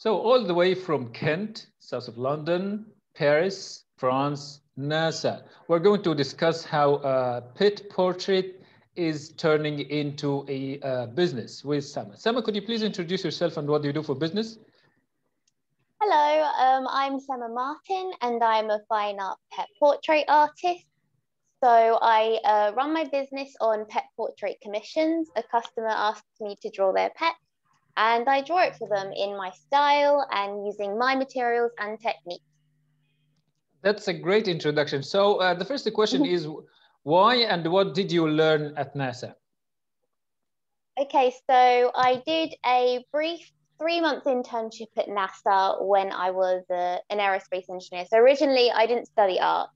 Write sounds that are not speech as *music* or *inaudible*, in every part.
So all the way from Kent, south of London, Paris, France, NASA. We're going to discuss how uh, Pet Portrait is turning into a uh, business with Sema. Sema, could you please introduce yourself and what do you do for business? Hello, um, I'm Sema Martin and I'm a fine art pet portrait artist. So I uh, run my business on pet portrait commissions. A customer asks me to draw their pet and I draw it for them in my style and using my materials and techniques. That's a great introduction. So uh, the first question *laughs* is why and what did you learn at NASA? Okay, so I did a brief three month internship at NASA when I was uh, an aerospace engineer. So originally I didn't study art.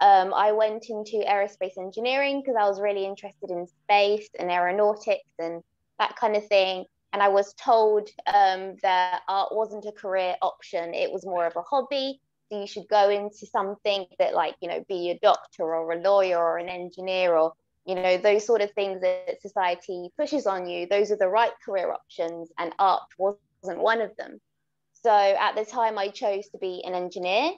Um, I went into aerospace engineering because I was really interested in space and aeronautics and that kind of thing. And I was told um, that art wasn't a career option, it was more of a hobby. So you should go into something that, like, you know, be a doctor or a lawyer or an engineer or, you know, those sort of things that society pushes on you. Those are the right career options, and art wasn't one of them. So at the time, I chose to be an engineer.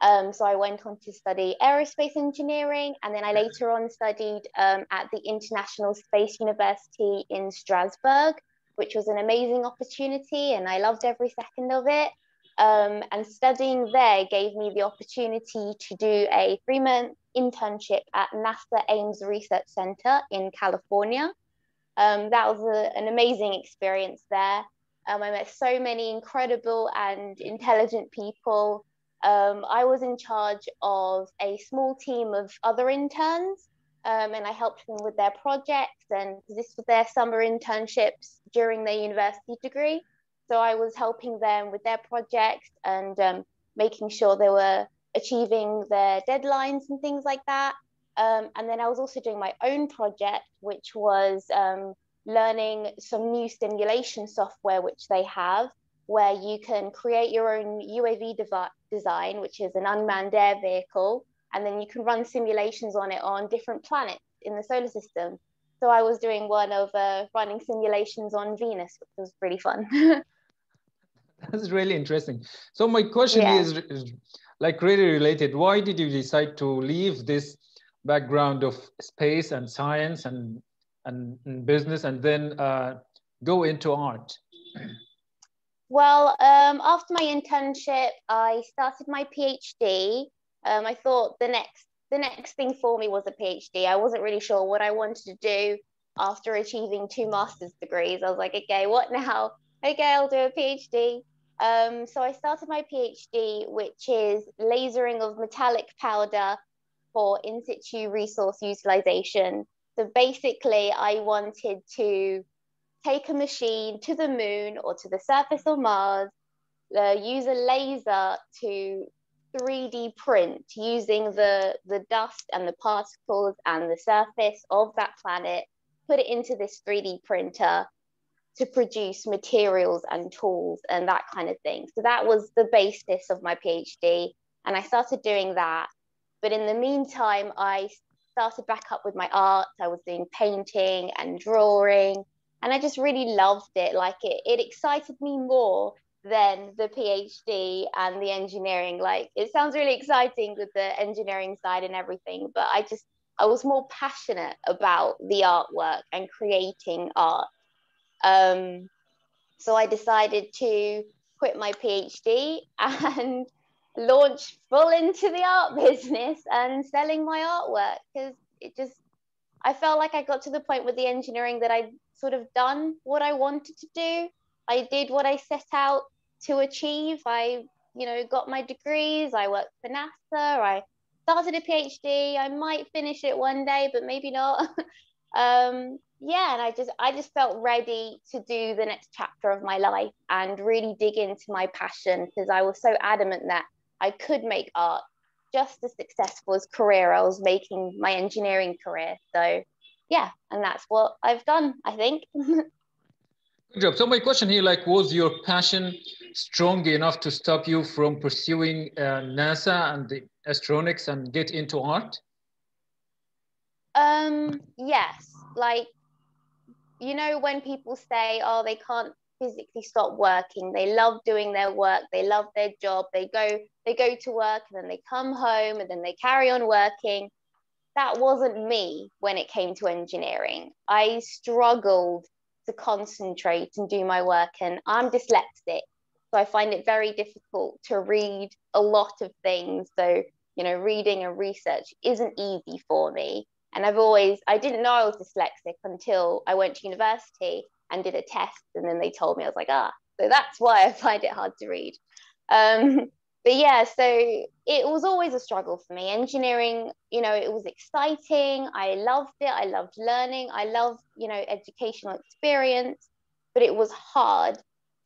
Um, so I went on to study aerospace engineering, and then I later on studied um, at the International Space University in Strasbourg which was an amazing opportunity and I loved every second of it. Um, and studying there gave me the opportunity to do a three month internship at NASA Ames Research Center in California. Um, that was a, an amazing experience there. Um, I met so many incredible and intelligent people. Um, I was in charge of a small team of other interns um, and I helped them with their projects and this was their summer internships during their university degree. So I was helping them with their projects and um, making sure they were achieving their deadlines and things like that. Um, and then I was also doing my own project, which was um, learning some new simulation software, which they have, where you can create your own UAV dev- design, which is an unmanned air vehicle and then you can run simulations on it on different planets in the solar system. So I was doing one of uh, running simulations on Venus, which was really fun. *laughs* That's really interesting. So my question yeah. is, is like really related. Why did you decide to leave this background of space and science and and, and business and then uh, go into art? Well, um, after my internship, I started my PhD um, I thought the next the next thing for me was a PhD. I wasn't really sure what I wanted to do after achieving two master's degrees. I was like, okay, what now? Okay, I'll do a PhD. Um, so I started my PhD, which is lasering of metallic powder for in situ resource utilization. So basically, I wanted to take a machine to the moon or to the surface of Mars, uh, use a laser to 3D print using the, the dust and the particles and the surface of that planet, put it into this 3D printer to produce materials and tools and that kind of thing. So that was the basis of my PhD. And I started doing that. But in the meantime, I started back up with my art. I was doing painting and drawing. And I just really loved it. Like it, it excited me more than the PhD and the engineering. Like it sounds really exciting with the engineering side and everything, but I just I was more passionate about the artwork and creating art. Um, so I decided to quit my PhD *laughs* and launch full into the art *laughs* business and selling my artwork because it just I felt like I got to the point with the engineering that I'd sort of done what I wanted to do. I did what I set out to achieve. I, you know, got my degrees. I worked for NASA. I started a PhD. I might finish it one day, but maybe not. *laughs* um, yeah, and I just I just felt ready to do the next chapter of my life and really dig into my passion because I was so adamant that I could make art just as successful as career I was making my engineering career. So yeah, and that's what I've done, I think. *laughs* Good job. So my question here, like, was your passion strong enough to stop you from pursuing uh, NASA and the astronautics and get into art? Um, yes. Like, you know, when people say, oh, they can't physically stop working. They love doing their work. They love their job. They go they go to work and then they come home and then they carry on working. That wasn't me when it came to engineering. I struggled to concentrate and do my work and I'm dyslexic. So I find it very difficult to read a lot of things. So, you know, reading and research isn't easy for me. And I've always, I didn't know I was dyslexic until I went to university and did a test. And then they told me, I was like, ah, so that's why I find it hard to read. Um, but yeah, so it was always a struggle for me. Engineering, you know, it was exciting. I loved it. I loved learning. I loved, you know, educational experience, but it was hard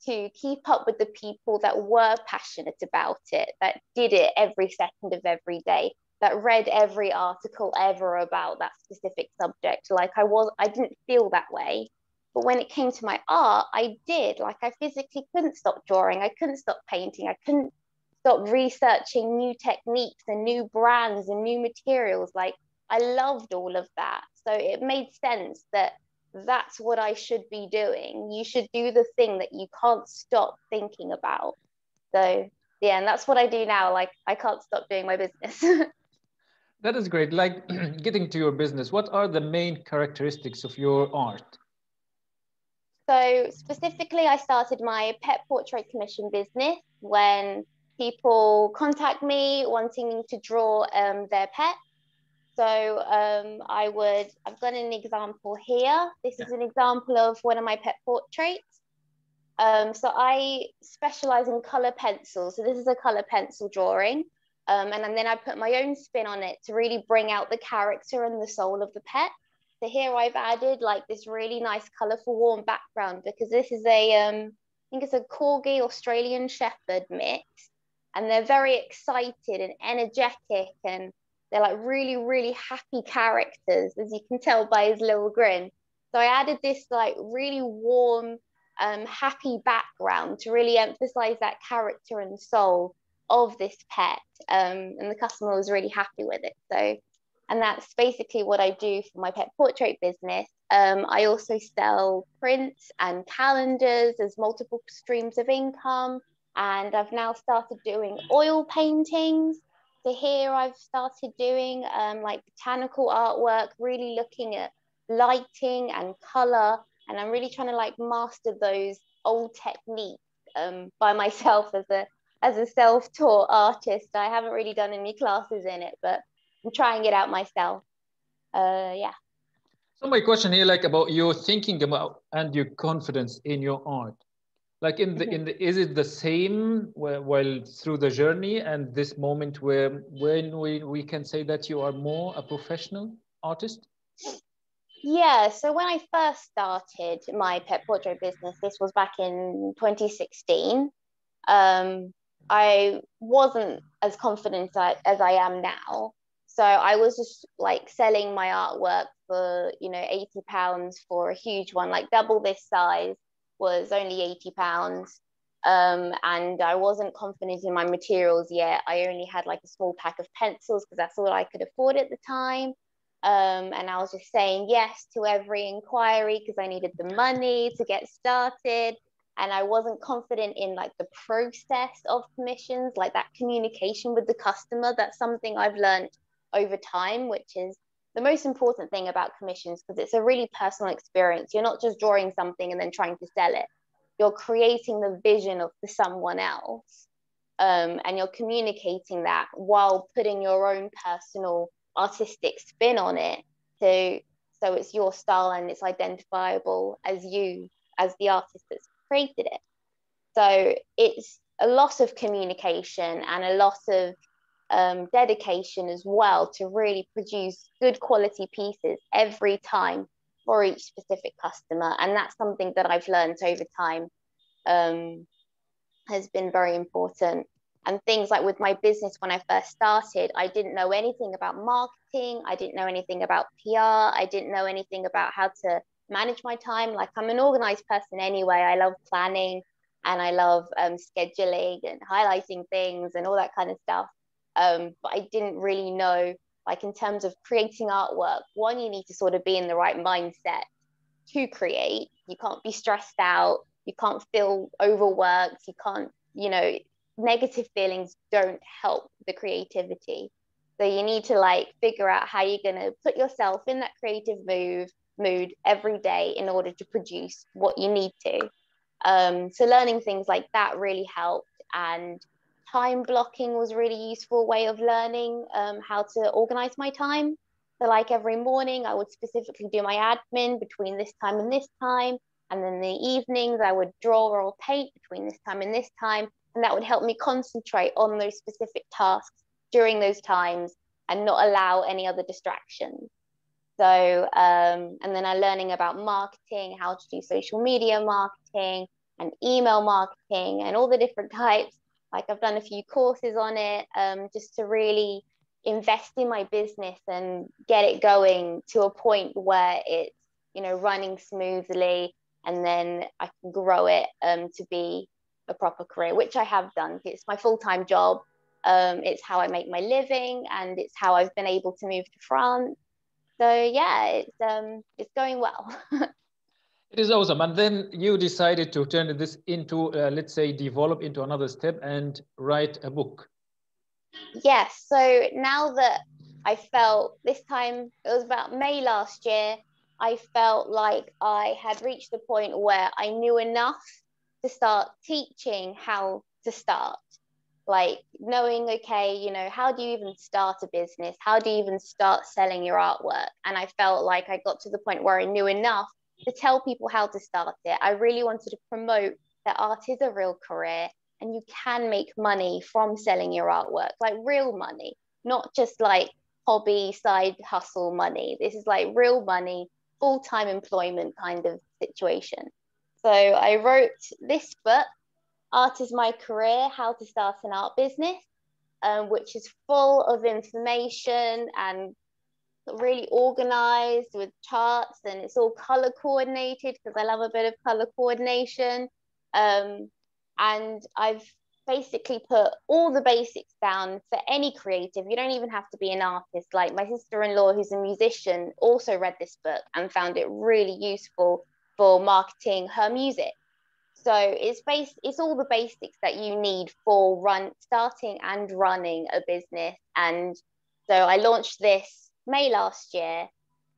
to keep up with the people that were passionate about it, that did it every second of every day, that read every article ever about that specific subject. Like I was, I didn't feel that way. But when it came to my art, I did. Like I physically couldn't stop drawing. I couldn't stop painting. I couldn't stop researching new techniques and new brands and new materials. Like I loved all of that. So it made sense that that's what I should be doing. You should do the thing that you can't stop thinking about. So yeah, and that's what I do now. Like I can't stop doing my business. *laughs* That is great. Like *clears throat* getting to your business, what are the main characteristics of your art? So, specifically, I started my pet portrait commission business when people contact me wanting to draw um, their pet. So, um, I would, I've got an example here. This is an example of one of my pet portraits. Um, so, I specialize in color pencils. So, this is a color pencil drawing. Um, and, and then I put my own spin on it to really bring out the character and the soul of the pet. So here I've added like this really nice colorful warm background because this is a, um, I think it's a Corgi Australian Shepherd mix. And they're very excited and energetic and they're like really, really happy characters, as you can tell by his little grin. So I added this like really warm, um, happy background to really emphasize that character and soul of this pet um, and the customer was really happy with it. So and that's basically what i do for my pet portrait business. Um, i also sell prints and calendars as multiple streams of income and i've now started doing oil paintings so here i've started doing um, like botanical artwork really looking at lighting and color and i'm really trying to like master those old techniques um, by *laughs* myself as a as a self-taught artist. I haven't really done any classes in it, but I'm trying it out myself. Uh, yeah. So my question here, like about your thinking about and your confidence in your art, like in the in the is it the same while through the journey and this moment where when we we can say that you are more a professional artist? Yeah, so when I first started my pet portrait business, this was back in 2016. Um, I wasn't as confident as I am now. So I was just like selling my artwork for, you know, 80 pounds for a huge one, like double this size was only 80 pounds. Um, and I wasn't confident in my materials yet. I only had like a small pack of pencils because that's all I could afford at the time. Um, and I was just saying yes to every inquiry because I needed the money to get started and I wasn't confident in like the process of commissions, like that communication with the customer. That's something I've learned over time, which is the most important thing about commissions because it's a really personal experience. You're not just drawing something and then trying to sell it. You're creating the vision of the someone else, um, and you're communicating that while putting your own personal artistic spin on it. To so it's your style and it's identifiable as you as the artist that's created it. So it's a lot of communication and a lot of um, dedication as well to really produce good quality pieces every time for each specific customer. And that's something that I've learned over time um, has been very important. And things like with my business when I first started, I didn't know anything about marketing. I didn't know anything about PR. I didn't know anything about how to manage my time. Like I'm an organized person anyway. I love planning and I love um, scheduling and highlighting things and all that kind of stuff. Um, but I didn't really know, like in terms of creating artwork, one, you need to sort of be in the right mindset to create. You can't be stressed out. you can't feel overworked, you can't, you know, negative feelings don't help the creativity. So you need to like figure out how you're going to put yourself in that creative move mood every day in order to produce what you need to. Um, so learning things like that really helped, and time blocking was a really useful way of learning um, how to organize my time. So like every morning, I would specifically do my admin between this time and this time, and then the evenings I would draw or paint between this time and this time, and that would help me concentrate on those specific tasks during those times and not allow any other distractions. So, um, and then I'm learning about marketing, how to do social media marketing and email marketing and all the different *laughs* types. Like I've done a few courses on it um, just to really invest in my business and get it going to a point where it's, you know, running smoothly and then I can grow it um, to be a proper career, which I have done. It's my full time job. Um, it's how I make my living, and it's how I've been able to move to France. So yeah, it's um, it's going well. *laughs* it is awesome. And then you decided to turn this into, uh, let's say, develop into another step and write a book. Yes. So now that I felt this time, it was about May last year. I felt like I had reached the point where I knew enough to start teaching how to start like knowing okay you know how do you even start a business how do you even start selling your artwork and i felt like i got to the point where i knew enough to tell people how to start it. I really wanted to promote that art is a real career and you can make money from selling your artwork like real money not just like hobby side hustle money. This is like real money full-time employment kind of situation. So I wrote this book, Art is My Career How to Start an Art Business, um, which is full of information and really organized with charts and it's all color coordinated because I love a bit of color coordination. Um, and I've basically put all the basics down for any creative. You don't even have to be an artist. Like my sister in law, who's a musician, also read this book and found it really useful for marketing her music. So it's based, it's all the basics that you need for run starting and running a business. And so I launched this May last year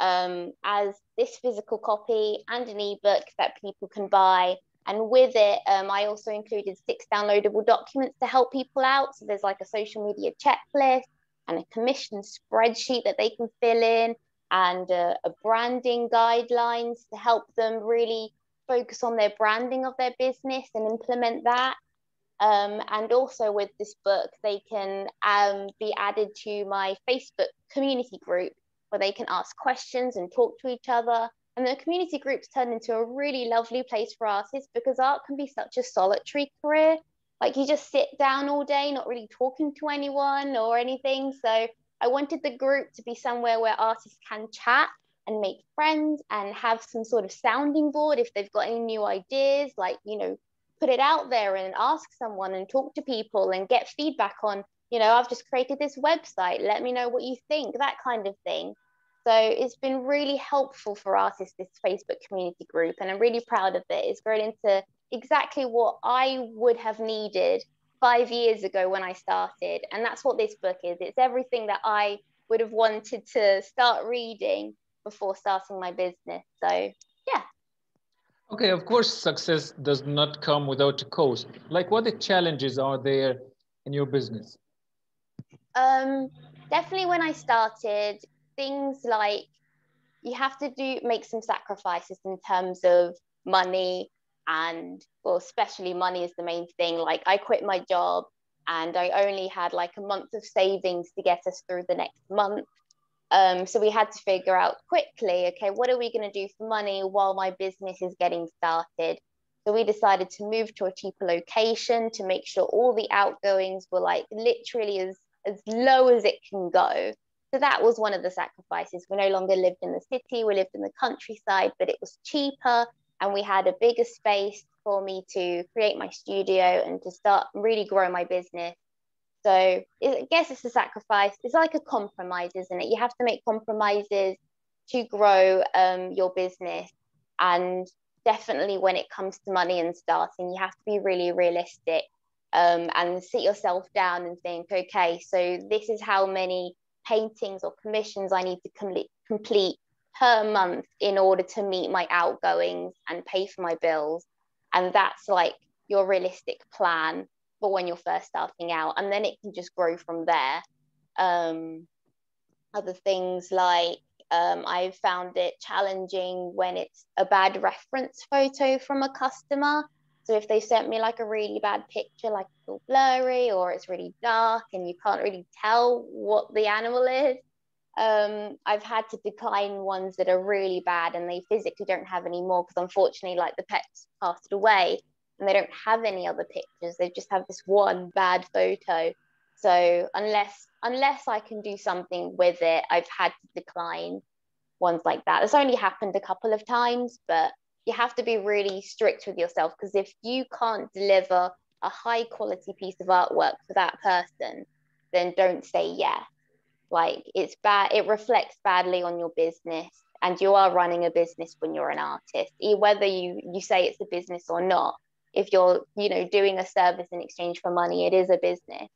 um, as this physical copy and an ebook that people can buy. And with it, um, I also included six downloadable documents to help people out. So there's like a social media checklist and a commission spreadsheet that they can fill in and a, a branding guidelines to help them really focus on their branding of their business and implement that. Um, and also with this book, they can um, be added to my Facebook community group where they can ask questions and talk to each other. And the community groups turn into a really lovely place for artists because art can be such a solitary career. Like you just sit down all day, not really talking to anyone or anything. So I wanted the group to be somewhere where artists can chat and make friends and have some sort of sounding board if they've got any new ideas, like, you know, put it out there and ask someone and talk to people and get feedback on, you know, I've just created this website, let me know what you think, that kind of thing. So it's been really helpful for artists, this Facebook community group, and I'm really proud of it. It's grown into exactly what I would have needed five years ago when I started. And that's what this book is. It's everything that I would have wanted to start reading before starting my business. So. Okay, of course, success does not come without a cost. Like, what the challenges are there in your business? Um, definitely when I started, things like you have to do make some sacrifices in terms of money and well especially money is the main thing like i quit my job and i only had like a month of savings to get us through the next month um, so we had to figure out quickly okay what are we going to do for money while my business is getting started? So we decided to move to a cheaper location to make sure all the outgoings were like literally as as low as it can go. So that was one of the sacrifices. We no longer lived in the city we lived in the countryside but it was cheaper and we had a bigger space for me to create my studio and to start really grow my business. So I guess it's a sacrifice. It's like a compromise, isn't it? You have to make compromises to grow um, your business. And definitely when it comes to money and starting, you have to be really realistic um, and sit yourself down and think, okay, so this is how many paintings or commissions I need to com- complete per month in order to meet my outgoings and pay for my bills. And that's like your realistic plan for when you're first starting out. And then it can just grow from there. Um, other things like um, I've found it challenging when it's a bad reference photo from a customer. So if they sent me like a really bad picture, like it's all blurry or it's really dark and you can't really tell what the animal is, um, I've had to decline ones that are really bad and they physically don't have any more because unfortunately, like the pets passed away and they don't have any other pictures. They just have this one bad photo. So unless unless I can do something with it, I've had to decline ones like that. It's only happened a couple of times, but you have to be really strict with yourself because if you can't deliver a high quality piece of artwork for that person, then don't say yes. Like it's bad, it reflects badly on your business. And you are running a business when you're an artist, whether you you say it's a business or not. If you're, you know, doing a service in exchange for money, it is a business.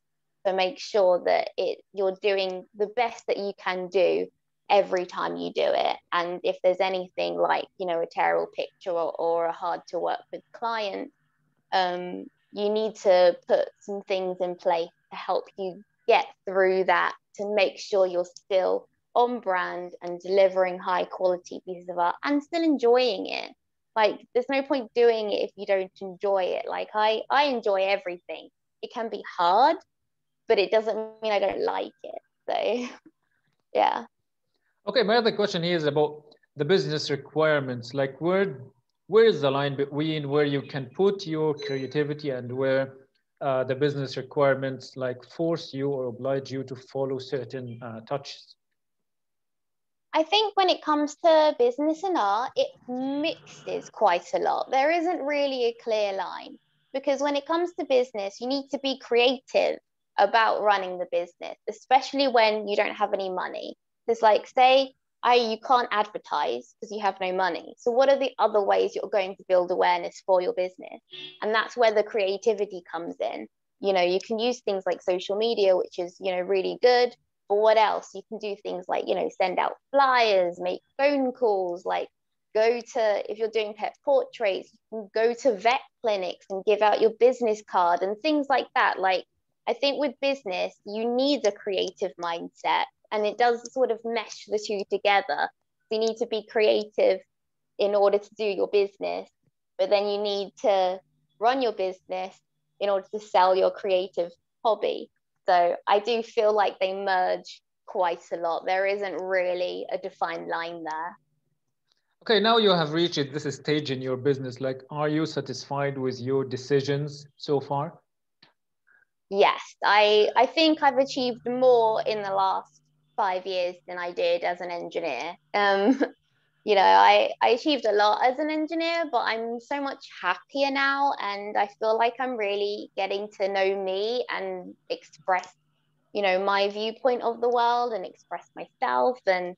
So make sure that it you're doing the best that you can do every time you do it. And if there's anything like, you know, a terrible picture or, or a hard to work with client, um, you need to put some things in place to help you get through that to make sure you're still on brand and delivering high quality pieces of art and still enjoying it. Like there's no point doing it if you don't enjoy it. Like I I enjoy everything. It can be hard, but it doesn't mean I don't like it. So *laughs* yeah. Okay, my other question here is about the business requirements. Like where where is the line between where you can put your creativity and where uh, the business requirements like force you or oblige you to follow certain uh, touches? I think when it comes to business and art, it mixes quite a lot. There isn't really a clear line because when it comes to business, you need to be creative about running the business, especially when you don't have any money. It's like, say, I you can't advertise because you have no money. So what are the other ways you're going to build awareness for your business? And that's where the creativity comes in. You know, you can use things like social media, which is, you know, really good. But what else? You can do things like, you know, send out flyers, make phone calls, like go to if you're doing pet portraits, you can go to vet clinics and give out your business card and things like that. Like I think with business, you need a creative mindset and it does sort of mesh the two together. You need to be creative in order to do your business, but then you need to run your business in order to sell your creative hobby. So I do feel like they merge quite a lot. There isn't really a defined line there. Okay, now you have reached this stage in your business. Like, are you satisfied with your decisions so far? Yes, I I think I've achieved more in the last five years than I did as an engineer. Um, *laughs* you know, I, I achieved a lot as an engineer, but I'm so much happier now. And I feel like I'm really getting to know me and express, you know, my viewpoint of the world and express myself. And,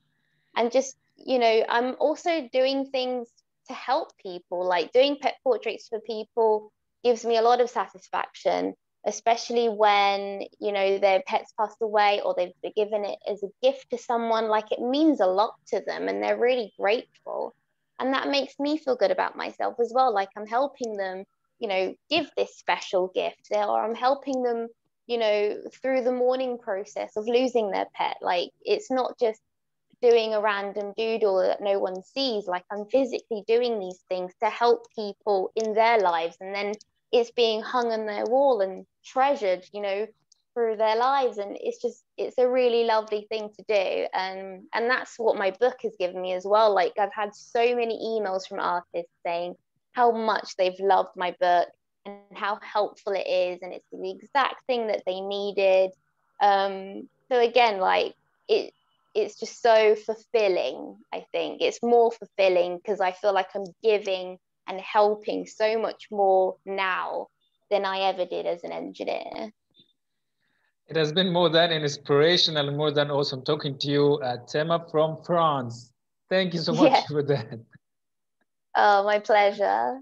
and just, you know, I'm also doing things to help people, like doing pet portraits for people gives me a lot of satisfaction especially when you know their pets passed away or they've given it as a gift to someone like it means a lot to them and they're really grateful. And that makes me feel good about myself as well like i'm helping them you know give this special gift or i'm helping them you know through the mourning process of losing their pet. Like it's not just doing a random doodle that no one sees like i'm physically doing these things to help people in their lives and then it's being hung on their wall and treasured, you know, through their lives. And it's just, it's a really lovely thing to do. And, and that's what my book has given me as well. Like I've had so many emails from artists saying how much they've loved my book and how helpful it is. And it's the exact thing that they needed. Um, so again, like it, it's just so fulfilling. I think it's more fulfilling because I feel like I'm giving and helping so much more now than I ever did as an engineer. It has been more than inspirational and more than awesome talking to you, uh, Tema from France. Thank you so much yeah. *laughs* for that. Oh, my pleasure.